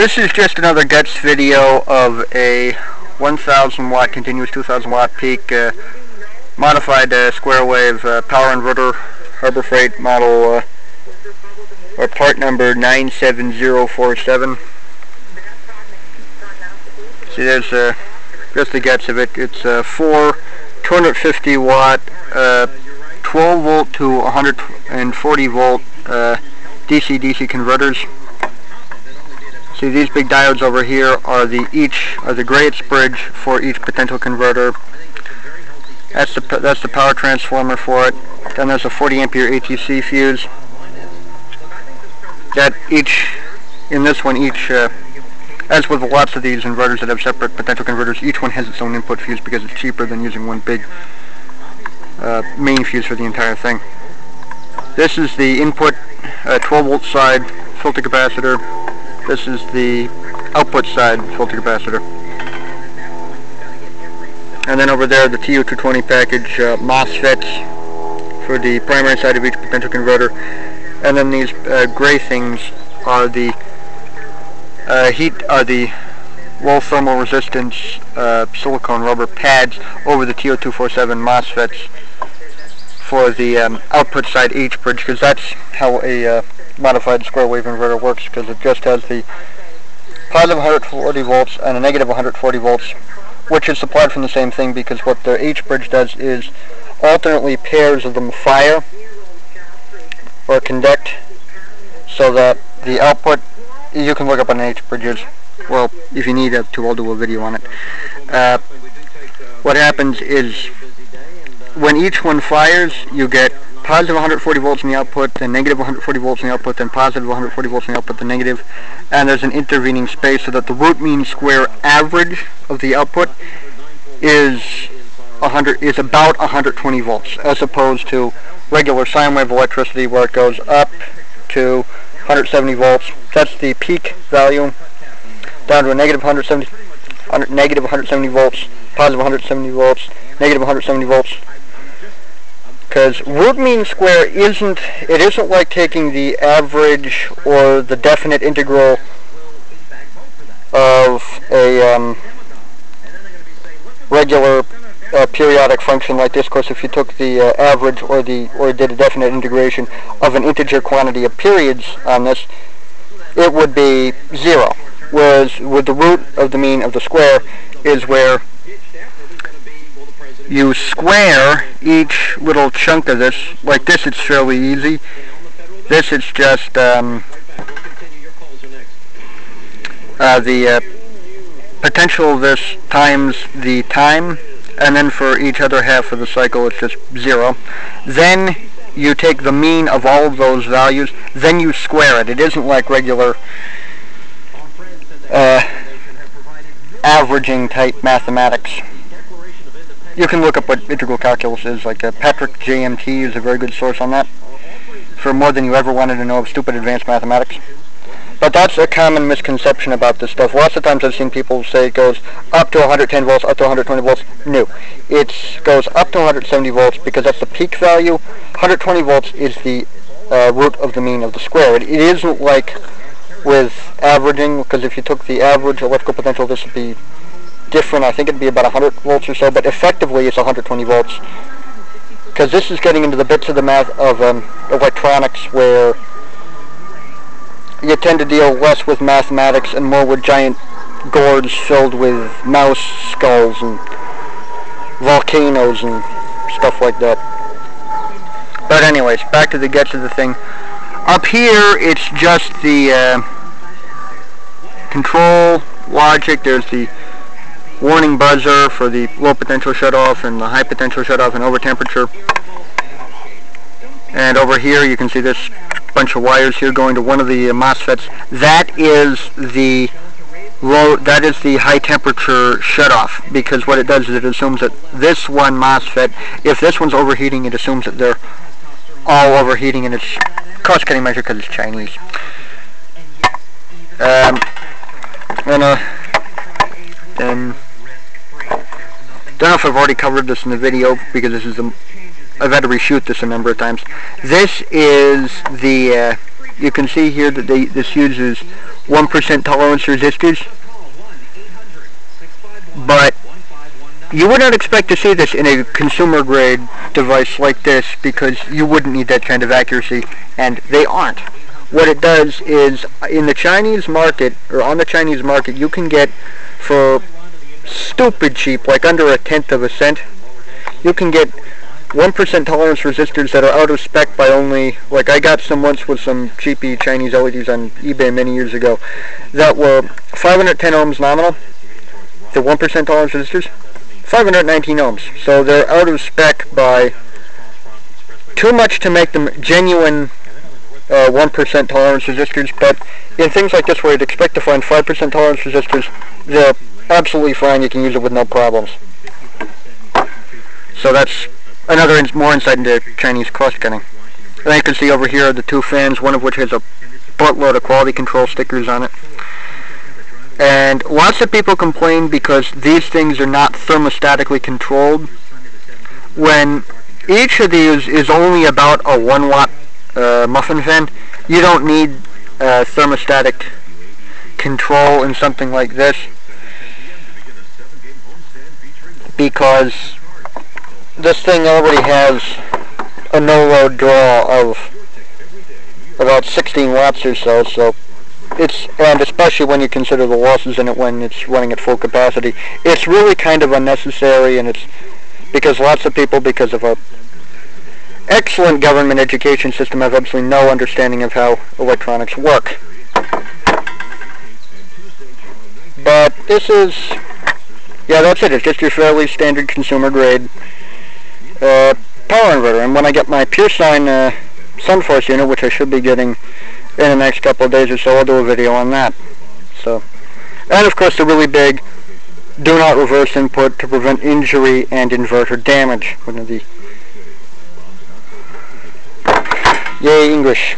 This is just another guts video of a 1000 watt continuous 2000 watt peak uh, modified uh, square wave uh, power inverter Harbor Freight model uh, or part number 97047. See there's uh, just the guts of it. It's uh, four 250 watt uh, 12 volt to 140 volt DC-DC converters. See these big diodes over here are the each are the Graetz bridge for each potential converter. That's the that's the power transformer for it. Then there's a 40 ampere ATC fuse. That each in this one each uh, as with lots of these inverters that have separate potential converters, each one has its own input fuse because it's cheaper than using one big uh, main fuse for the entire thing. This is the input uh, 12 volt side filter capacitor. This is the output side filter capacitor. And then over there the TO220 package uh, MOSFETs for the primary side of each potential converter. And then these uh, gray things are the uh, heat are the low thermal resistance uh, silicone rubber pads over the TO247 MOSFETs for the um, output side H bridge because that's how a uh, modified square wave inverter works because it just has the positive 140 volts and a negative 140 volts which is supplied from the same thing because what the H bridge does is alternately pairs of them fire or conduct so that the output you can look up on H bridges well if you need to I'll do a video on it. Uh, what happens is when each one fires you get positive 140 volts in the output, then negative 140 volts in the output, then positive 140 volts in the output, then negative, and there's an intervening space so that the root mean square average of the output is 100 is about 120 volts, as opposed to regular sine wave electricity where it goes up to 170 volts. That's the peak value. Down to a negative 170, 100, negative 170 volts, positive 170 volts, negative 170 volts, because root mean square isn't, it isn't like taking the average or the definite integral of a um, regular uh, periodic function like this. Of course, if you took the uh, average or the or did a definite integration of an integer quantity of periods on this, it would be zero. Whereas with the root of the mean of the square is where you square each little chunk of this. Like this, it's fairly easy. This, it's just um, uh, the uh, potential of this times the time, and then for each other half of the cycle, it's just zero. Then you take the mean of all of those values, then you square it. It isn't like regular uh, averaging type mathematics you can look up what integral calculus is. Like uh, Patrick JMT is a very good source on that for more than you ever wanted to know of stupid advanced mathematics. But that's a common misconception about this stuff. Lots of times I've seen people say it goes up to 110 volts, up to 120 volts. No. It goes up to 170 volts because that's the peak value. 120 volts is the uh, root of the mean of the square. It, it isn't like with averaging, because if you took the average electrical potential, this would be different. I think it'd be about 100 volts or so, but effectively it's 120 volts. Because this is getting into the bits of the math of um, electronics where you tend to deal less with mathematics and more with giant gourds filled with mouse skulls and volcanoes and stuff like that. But anyways, back to the guts of the thing. Up here, it's just the uh, control logic. There's the warning buzzer for the low potential shutoff and the high potential shutoff and over temperature. And over here you can see this bunch of wires here going to one of the MOSFETs. That is the low, that is the high temperature shutoff because what it does is it assumes that this one MOSFET, if this one's overheating, it assumes that they're all overheating and it's cost-cutting measure because it's Chinese. Um, and uh, then if I've already covered this in the video because this is a, I've had to reshoot this a number of times. This is the, uh, you can see here that they, this uses 1% tolerance resistors. But you would not expect to see this in a consumer grade device like this because you wouldn't need that kind of accuracy and they aren't. What it does is in the Chinese market or on the Chinese market you can get for stupid cheap like under a tenth of a cent you can get 1% tolerance resistors that are out of spec by only, like I got some once with some cheapy Chinese LEDs on eBay many years ago that were 510 ohms nominal, the 1% tolerance resistors, 519 ohms. So they're out of spec by too much to make them genuine 1% uh, tolerance resistors, but in things like this where you'd expect to find 5% tolerance resistors, they're absolutely fine. You can use it with no problems. So that's another more insight into Chinese cost cutting. And you can see over here the two fans, one of which has a buttload of quality control stickers on it. And lots of people complain because these things are not thermostatically controlled. When each of these is only about a 1 watt uh, muffin fan, you don't need uh, thermostatic control in something like this because this thing already has a no-load draw of about 16 watts or so, so it's, and especially when you consider the losses in it when it's running at full capacity, it's really kind of unnecessary and it's because lots of people, because of a excellent government education system, have absolutely no understanding of how electronics work. But this is, yeah, that's it. It's just your fairly standard consumer grade uh, power inverter. And when I get my pure sine uh, SunForce unit, which I should be getting in the next couple of days or so, I'll do a video on that. So, and of course the really big do not reverse input to prevent injury and inverter damage. One of the Yay English.